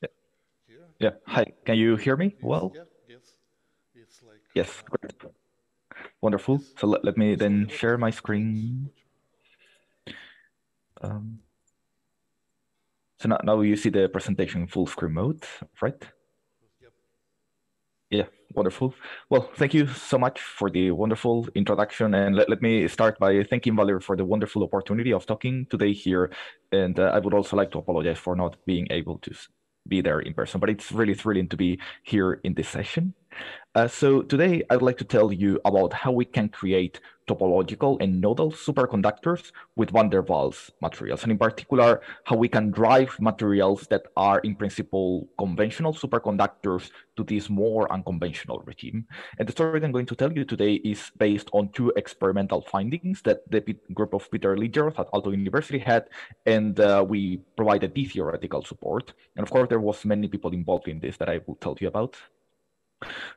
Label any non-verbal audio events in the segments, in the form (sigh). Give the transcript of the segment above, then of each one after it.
Yeah. Yeah. Hi. Can you hear me well? Yeah. Yes. It's like. Yes. Great. Wonderful. So let, let me then share my screen. Um, so now, now you see the presentation in full screen mode, right? Yeah, wonderful. Well, thank you so much for the wonderful introduction. And let, let me start by thanking Valerie for the wonderful opportunity of talking today here. And uh, I would also like to apologize for not being able to be there in person, but it's really thrilling to be here in this session. Uh, so today I'd like to tell you about how we can create topological and nodal superconductors with van der Waals materials, and in particular, how we can drive materials that are in principle conventional superconductors to this more unconventional regime. And the story I'm going to tell you today is based on two experimental findings that the group of Peter Liljeroth at Aalto University had, and uh, we provided the theoretical support. And of course, there was many people involved in this that I will tell you about.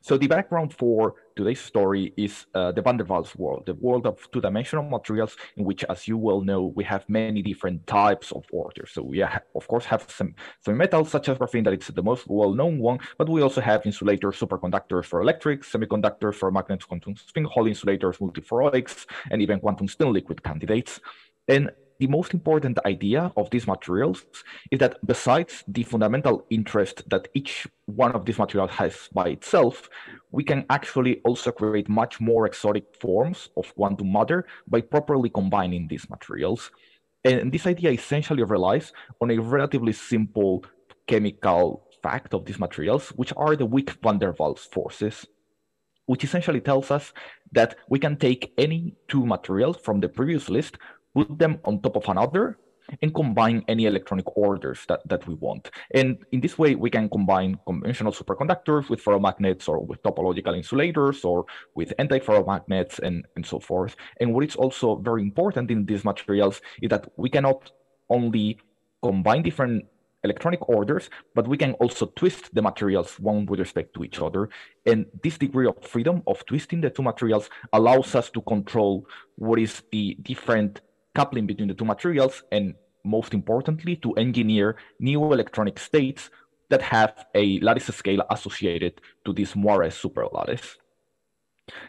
So the background for today's story is uh, the van der Waals world, the world of two-dimensional materials in which, as you well know, we have many different types of orders. So we, have, of course, have some, some metals such as graphene that it's the most well-known one, but we also have insulators, superconductors ferroelectrics, semiconductors ferromagnets, quantum spin Hall insulators, multiferroics, and even quantum spin liquid candidates. And the most important idea of these materials is that besides the fundamental interest that each one of these materials has by itself, we can actually also create much more exotic forms of quantum matter by properly combining these materials. And this idea essentially relies on a relatively simple chemical fact of these materials, which are the weak van der Waals forces which essentially tells us that we can take any two materials from the previous list, put them on top of another and combine any electronic orders that, that we want. And in this way, we can combine conventional superconductors with ferromagnets or with topological insulators or with antiferromagnets and, and so forth. And what is also very important in these materials is that we cannot only combine different electronic orders, but we can also twist the materials one with respect to each other. And this degree of freedom of twisting the two materials allows us to control what is the different coupling between the two materials, and most importantly, to engineer new electronic states that have a lattice scale associated to this Moiré superlattice.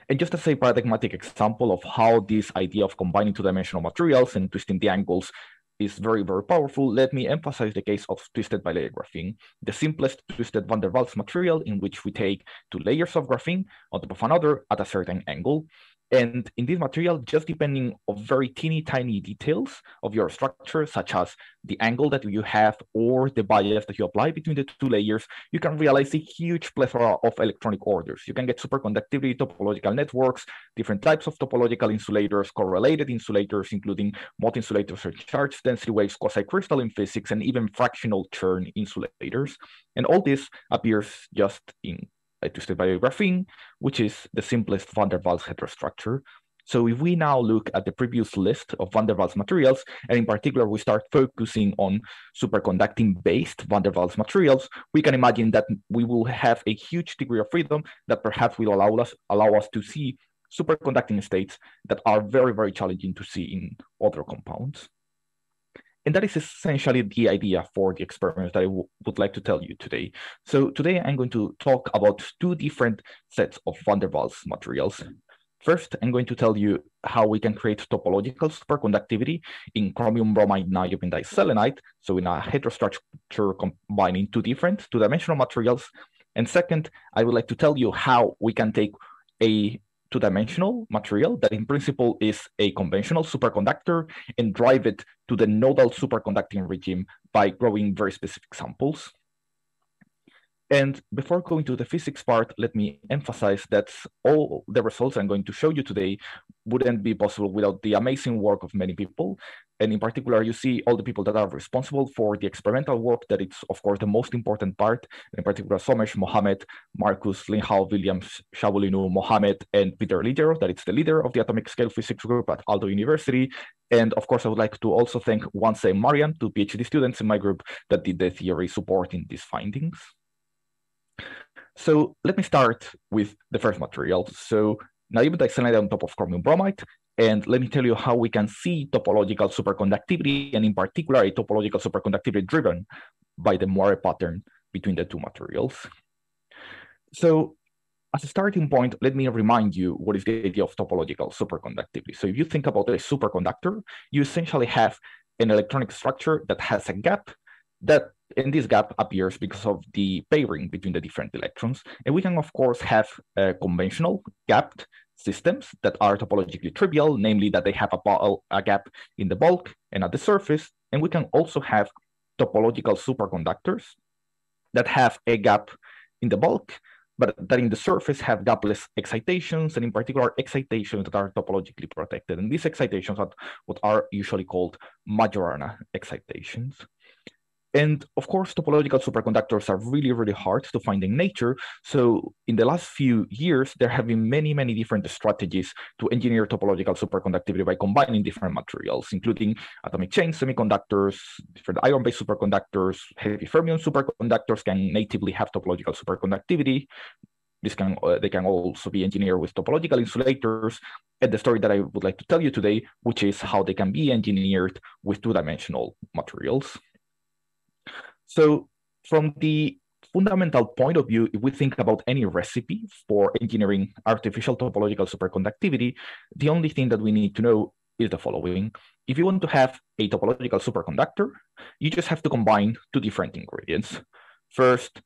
And just as a paradigmatic example of how this idea of combining two-dimensional materials and twisting the angles is very, very powerful, let me emphasize the case of twisted bilayer graphene, the simplest twisted van der Waals material in which we take two layers of graphene on top of another at a certain angle, and in this material, just depending on very teeny tiny details of your structure, such as the angle that you have or the bias that you apply between the two layers, you can realize a huge plethora of electronic orders. You can get superconductivity topological networks, different types of topological insulators, correlated insulators, including Mott insulators or charge density waves, quasi-crystalline physics, and even fractional Chern insulators. And all this appears just in Uh, twisted by graphene, which is the simplest van der Waals heterostructure. So if we now look at the previous list of van der Waals materials, and in particular, we start focusing on superconducting based van der Waals materials, we can imagine that we will have a huge degree of freedom that perhaps will allow us, allow us to see superconducting states that are very, very challenging to see in other compounds. And that is essentially the idea for the experiments that I would like to tell you today. So today I'm going to talk about two different sets of van der Waals materials. First, I'm going to tell you how we can create topological superconductivity in chromium bromide niobium diselenide, so in a heterostructure combining two different two-dimensional materials. And second, I would like to tell you how we can take a two-dimensional material that in principle is a conventional superconductor and drive it to the nodal superconducting regime by growing very specific samples. And before going to the physics part, let me emphasize that all the results I'm going to show you today wouldn't be possible without the amazing work of many people. And in particular, you see all the people that are responsible for the experimental work that it's, of course, the most important part. In particular, Somesh, Mohammed, Marcus, Lin Hao, Williams, Shavolinu, Mohammed, and Peter Liljeroth, that it's the leader of the atomic scale physics group at Aalto University. And of course, I would like to also thank once and Marian, two PhD students in my group that did the theory supporting these findings. So let me start with the first material. So niobium diselenide on top of chromium bromide. And let me tell you how we can see topological superconductivity, and in particular, a topological superconductivity driven by the Moiré pattern between the two materials. So as a starting point, let me remind you what is the idea of topological superconductivity. So if you think about a superconductor, you essentially have an electronic structure that has a gap that and this gap appears because of the pairing between the different electrons. And we can, of course, have a conventional gapped systems that are topologically trivial, namely that they have a, a gap in the bulk and at the surface. And we can also have topological superconductors that have a gap in the bulk, but that in the surface have gapless excitations, and in particular excitations that are topologically protected. And these excitations are what are usually called Majorana excitations. And of course, topological superconductors are really, really hard to find in nature. So in the last few years, there have been many, many different strategies to engineer topological superconductivity by combining different materials, including atomic chain semiconductors, different iron-based superconductors, heavy fermion superconductors can natively have topological superconductivity. This can uh, they can also be engineered with topological insulators. And the story that I would like to tell you today, which is how they can be engineered with two-dimensional materials. So from the fundamental point of view, if we think about any recipe for engineering artificial topological superconductivity, the only thing that we need to know is the following. If you want to have a topological superconductor, you just have to combine two different ingredients. First,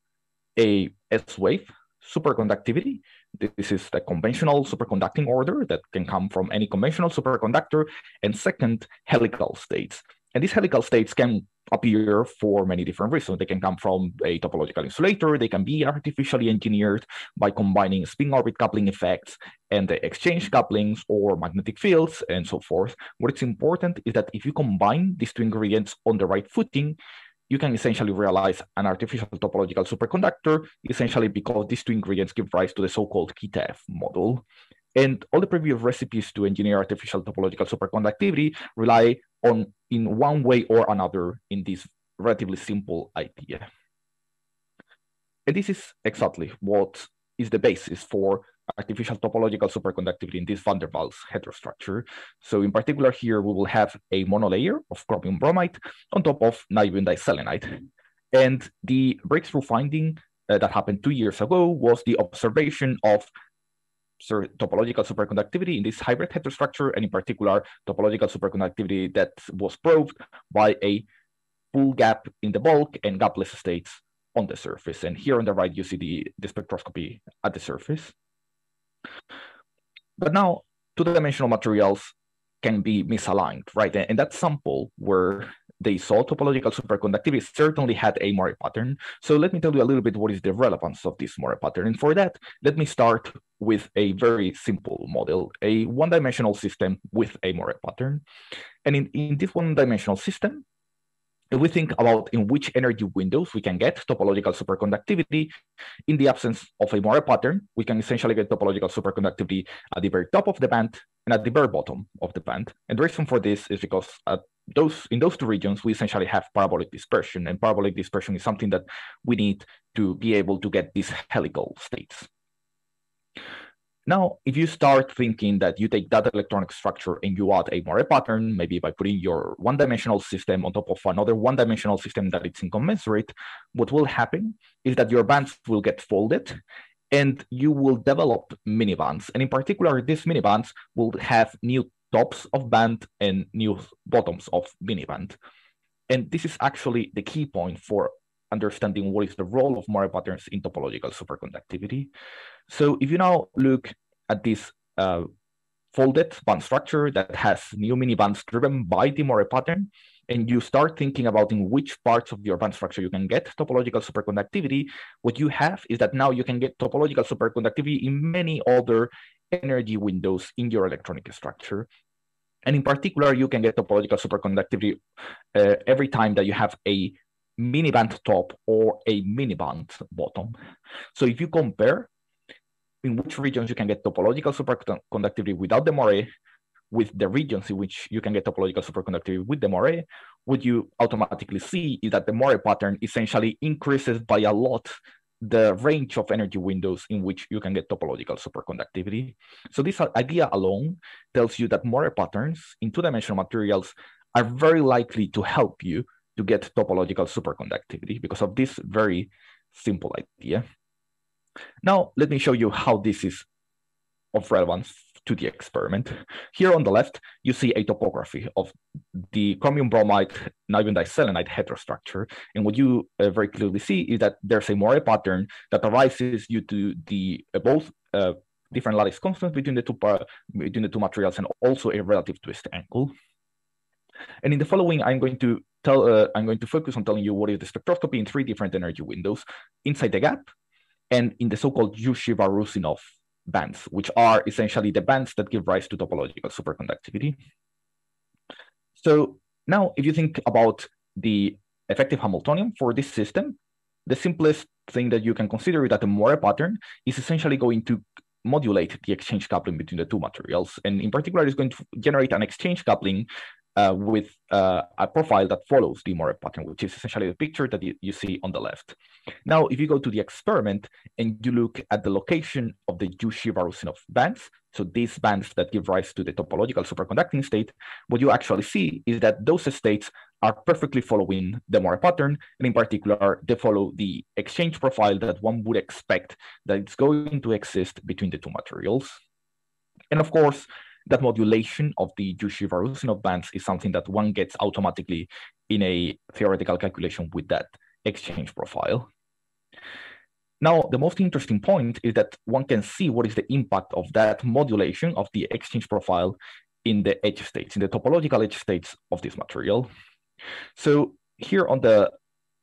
a S-wave superconductivity. This is the conventional superconducting order that can come from any conventional superconductor. And second, helical states. And these helical states can appear for many different reasons. They can come from a topological insulator, they can be artificially engineered by combining spin orbit coupling effects and the exchange couplings or magnetic fields and so forth. What's important is that if you combine these two ingredients on the right footing, you can essentially realize an artificial topological superconductor, essentially because these two ingredients give rise to the so-called Kitaev model. And all the previous recipes to engineer artificial topological superconductivity rely on in one way or another in this relatively simple idea. And this is exactly what is the basis for artificial topological superconductivity in this van der Waals heterostructure. So in particular here, we will have a monolayer of chromium bromide on top of niobium diselenide. And the breakthrough finding uh, that happened two years ago was the observation of topological superconductivity in this hybrid heterostructure, and in particular, topological superconductivity that was proved by a full gap in the bulk and gapless states on the surface. And here on the right, you see the, the spectroscopy at the surface. But now, two-dimensional materials can be misaligned, right? And that sample where they saw topological superconductivity certainly had a Moiré pattern. So let me tell you a little bit what is the relevance of this Moiré pattern. And for that, let me start with a very simple model, a one-dimensional system with a Moiré pattern. And in, in this one-dimensional system, we think about in which energy windows we can get topological superconductivity, in the absence of a Moiré pattern, we can essentially get topological superconductivity at the very top of the band and at the very bottom of the band. And the reason for this is because at those in those two regions, we essentially have parabolic dispersion, and parabolic dispersion is something that we need to be able to get these helical states. Now, if you start thinking that you take that electronic structure and you add a Moiré pattern, maybe by putting your one-dimensional system on top of another one-dimensional system that it's incommensurate, what will happen is that your bands will get folded and you will develop mini bands. And in particular, these mini bands will have new tops of band and new bottoms of mini band. And this is actually the key point for understanding what is the role of Moiré patterns in topological superconductivity. So if you now look at this uh, folded band structure that has new mini bands driven by the Moiré pattern, and you start thinking about in which parts of your band structure you can get topological superconductivity, what you have is that now you can get topological superconductivity in many other energy windows in your electronic structure. And in particular, you can get topological superconductivity uh, every time that you have a mini band top or a mini band bottom. So if you compare in which regions you can get topological superconductivity without the Moiré, with the regions in which you can get topological superconductivity with the Moiré, what you automatically see is that the Moiré pattern essentially increases by a lot the range of energy windows in which you can get topological superconductivity. So this idea alone tells you that Moiré patterns in two-dimensional materials are very likely to help you to get topological superconductivity because of this very simple idea. Now, let me show you how this is of relevance to the experiment. Here on the left, you see a topography of the chromium bromide niobium diselenide heterostructure. And what you uh, very clearly see is that there's a moire pattern that arises due to the uh, both uh, different lattice constants between the two between the two materials and also a relative twist angle. And in the following, I'm going to tell uh, I'm going to focus on telling you what is the spectroscopy in three different energy windows inside the gap and in the so-called Yu-Shiba-Rusinov bands, which are essentially the bands that give rise to topological superconductivity. So now, if you think about the effective Hamiltonian for this system, the simplest thing that you can consider is that the Moire pattern is essentially going to modulate the exchange coupling between the two materials. And in particular, it's going to generate an exchange coupling uh, with uh, a profile that follows the Moire pattern, which is essentially the picture that you, you, see on the left. Now, if you go to the experiment and you look at the location of the Yu-Shiba-Rusinov bands, so these bands that give rise to the topological superconducting state, what you actually see is that those states are perfectly following the Moire pattern, and in particular, they follow the exchange profile that one would expect that it's going to exist between the two materials. And of course, that modulation of the Yu-Shiba-Rusinov bands is something that one gets automatically in a theoretical calculation with that exchange profile. Now, the most interesting point is that one can see what is the impact of that modulation of the exchange profile in the edge states, in the topological edge states of this material. So here on the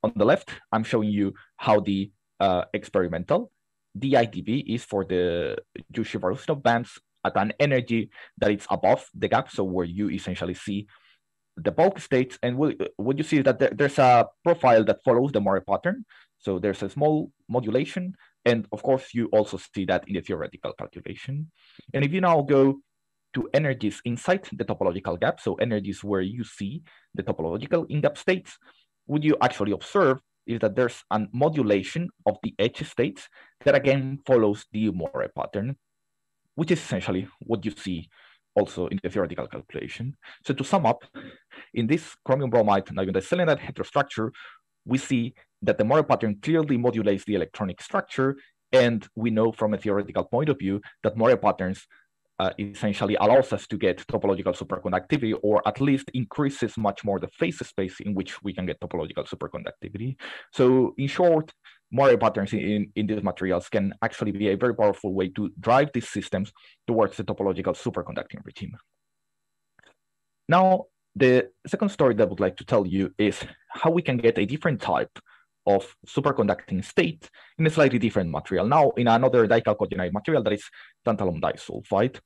on the left, I'm showing you how the uh, experimental dI/dV is for the Yu-Shiba-Rusinov bands at an energy that is above the gap, so where you essentially see the bulk states, and what you see is that there, there's a profile that follows the Moire pattern. So there's a small modulation, and of course you also see that in the theoretical calculation. And if you now go to energies inside the topological gap, so energies where you see the topological in-gap states, what you actually observe is that there's a modulation of the edge states that again follows the Moire pattern which is essentially what you see also in the theoretical calculation. So to sum up, in this chromium bromide niobium heterostructure, we see that the Moire pattern clearly modulates the electronic structure. And we know from a theoretical point of view that Moire patterns uh, essentially allows us to get topological superconductivity, or at least increases much more the phase space in which we can get topological superconductivity. So in short, Moire patterns in, in these materials can actually be a very powerful way to drive these systems towards the topological superconducting regime. Now, the second story that I would like to tell you is how we can get a different type of superconducting state in a slightly different material. Now, in another dichalcogenide material that is tantalum disulfide.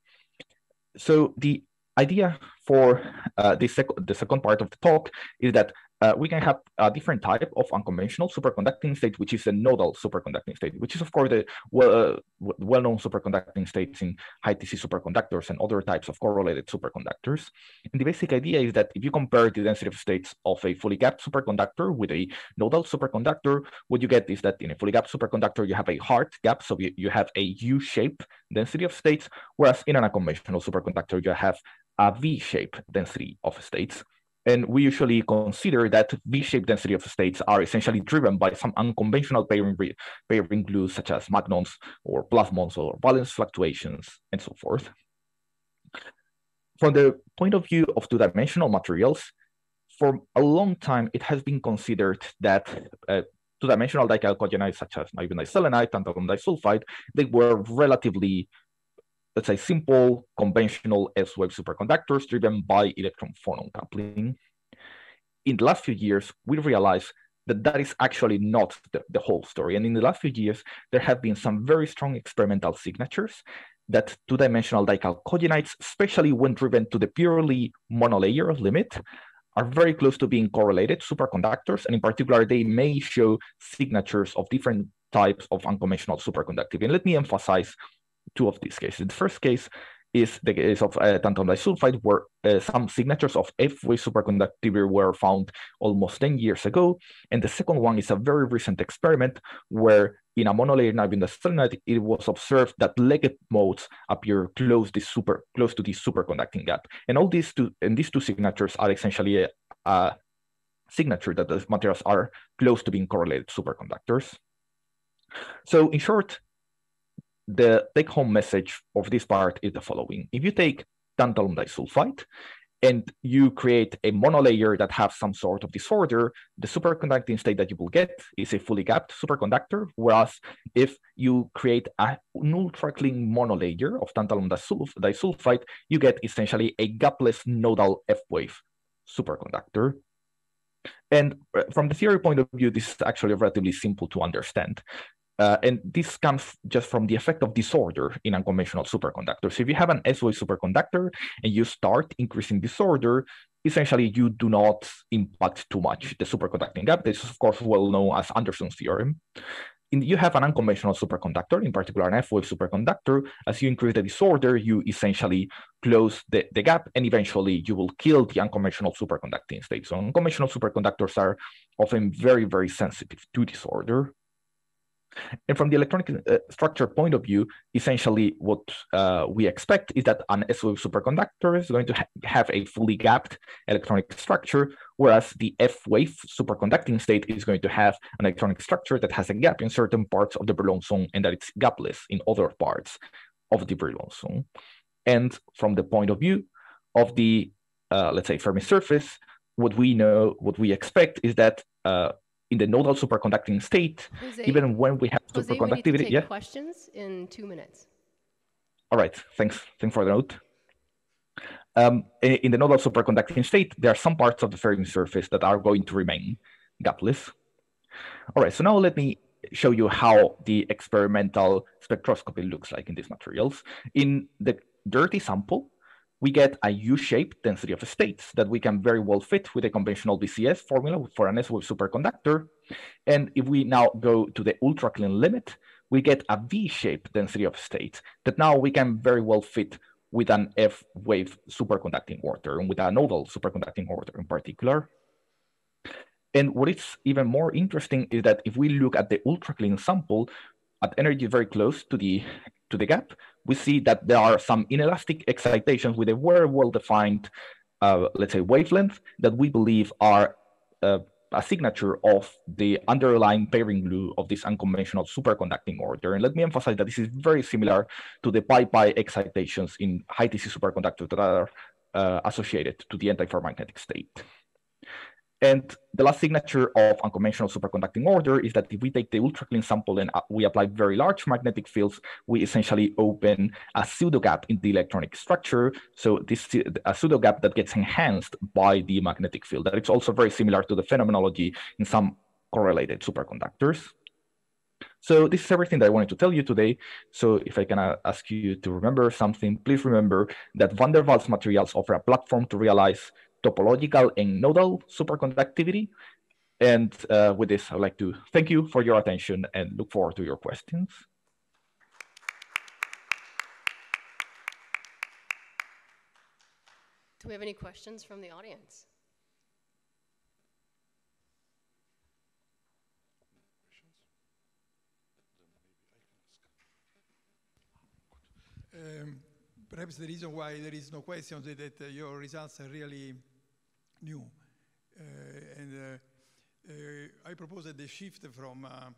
So the idea for uh, the, sec the second part of the talk is that uh, we can have a different type of unconventional superconducting state, which is a nodal superconducting state, which is of course the well, uh, well-known superconducting states in high TC superconductors and other types of correlated superconductors. And the basic idea is that if you compare the density of states of a fully gapped superconductor with a nodal superconductor, what you get is that in a fully gapped superconductor, you have a hard gap, so you, you have a U-shaped density of states, whereas in an unconventional superconductor, you have a V-shaped density of states. And we usually consider that V-shaped density of states are essentially driven by some unconventional pairing, pairing glues such as magnons or plasmons or valence fluctuations and so forth. From the point of view of two-dimensional materials, for a long time, it has been considered that uh, two-dimensional dichalcogenides such as niobium diselenide, tantalum disulfide, they were relatively let's say, simple conventional S-wave superconductors driven by electron-phonon coupling. In the last few years, we realized that that is actually not the, the whole story. And in the last few years, there have been some very strong experimental signatures that two-dimensional dichalcogenides, especially when driven to the purely monolayer limit, are very close to being correlated superconductors. And in particular, they may show signatures of different types of unconventional superconductivity. And let me emphasize two of these cases. The first case is the case of uh, tantalum disulfide, where uh, some signatures of F-wave superconductivity were found almost 10 years ago. And the second one is a very recent experiment where in a monolayer niobium it was observed that Leggett modes appear close, this super, close to this superconducting gap. And all these two, and these two signatures are essentially a, a signature that the materials are close to being correlated superconductors. So in short, the take-home message of this part is the following. If you take tantalum disulfide and you create a monolayer that has some sort of disorder, the superconducting state that you will get is a fully gapped superconductor. Whereas if you create a, an ultra-clean monolayer of tantalum disulfide, you get essentially a gapless nodal F-wave superconductor. And uh, from the theory point of view, this is actually relatively simple to understand. Uh, and this comes just from the effect of disorder in unconventional superconductors. If you have an S-wave superconductor and you start increasing disorder, essentially you do not impact too much the superconducting gap. This is, of course, well known as Anderson's theorem. In, you have an unconventional superconductor, in particular an F-wave superconductor. As you increase the disorder, you essentially close the, the gap, and eventually you will kill the unconventional superconducting state. So unconventional superconductors are often very, very sensitive to disorder. And from the electronic uh, structure point of view, essentially what uh, we expect is that an S-wave superconductor is going to ha have a fully gapped electronic structure, whereas the F-wave superconducting state is going to have an electronic structure that has a gap in certain parts of the Brillouin zone and that it's gapless in other parts of the Brillouin zone. And from the point of view of the, uh, let's say, Fermi surface, what we know, what we expect is that uh, in the nodal superconducting state, Jose, even when we have Jose, superconductivity. We yeah. Questions in two minutes. All right. Thanks. Thanks for the note. Um, in the nodal superconducting state, there are some parts of the Fermi surface that are going to remain gapless. All right. So now let me show you how the experimental spectroscopy looks like in these materials. In the dirty sample, we get a U-shaped density of states that we can very well fit with a conventional BCS formula for an S-wave superconductor. And if we now go to the ultra clean limit, we get a V-shaped density of states that now we can very well fit with an F-wave superconducting order and with a nodal superconducting order in particular. And what is even more interesting is that if we look at the ultra clean sample at energy very close to the to the gap, we see that there are some inelastic excitations with a very well-defined, uh, let's say, wavelength that we believe are uh, a signature of the underlying pairing glue of this unconventional superconducting order. And let me emphasize that this is very similar to the pi-pi excitations in high TC superconductors that are uh, associated to the antiferromagnetic state. And the last signature of unconventional superconducting order is that if we take the ultra clean sample and uh, we apply very large magnetic fields, we essentially open a pseudo gap in the electronic structure. So this is a pseudo gap that gets enhanced by the magnetic field. That it's also very similar to the phenomenology in some correlated superconductors. So this is everything that I wanted to tell you today. So if I can uh, ask you to remember something, please remember that van der Waals materials offer a platform to realize topological and nodal superconductivity. And uh, with this, I'd like to thank you for your attention and look forward to your questions. Do we have any questions from the audience? Um, perhaps the reason why there is no question is that uh, your results are really new. Uh, and uh, uh, I propose that the shift from um,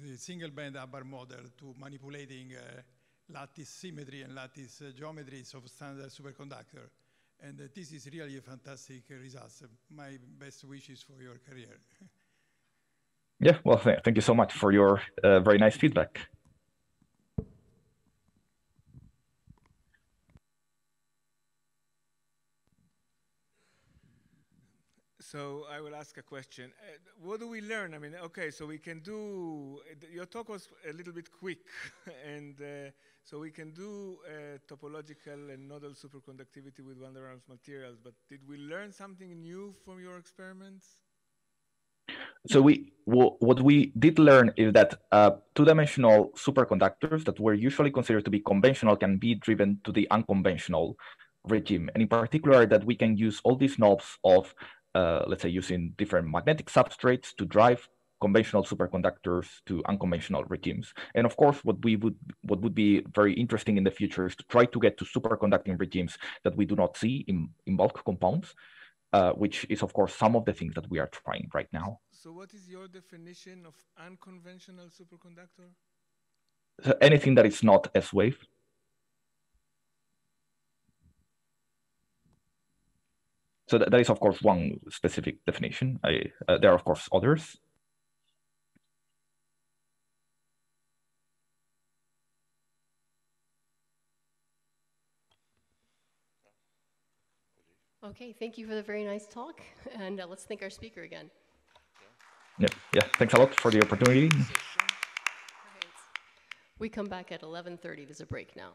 the single band Hubbard model to manipulating lattice symmetry and lattice geometries of standard superconductor. And this is really a fantastic result. My best wishes for your career. (laughs) yeah, well, th thank you so much for your uh, very nice feedback. So I will ask a question. Uh, what do we learn? I mean, okay, so we can do, your talk was a little bit quick, (laughs) and uh, so we can do uh, topological and nodal superconductivity with van der Waals materials, but did we learn something new from your experiments? So we what we did learn is that uh, two-dimensional superconductors that were usually considered to be conventional can be driven to the unconventional regime, and in particular that we can use all these knobs of uh, let's say using different magnetic substrates to drive conventional superconductors to unconventional regimes. And of course, what we would what would be very interesting in the future is to try to get to superconducting regimes that we do not see in, in bulk compounds. uh, which is, of course, some of the things that we are trying right now. So what is your definition of unconventional superconductor? So anything that is not S So that, that is, of course, one specific definition. I, uh, there are, of course, others. Okay, thank you for the very nice talk, and uh, let's thank our speaker again. Yeah, yeah. Thanks a lot for the opportunity. Right. We come back at 11:30. There's a break now.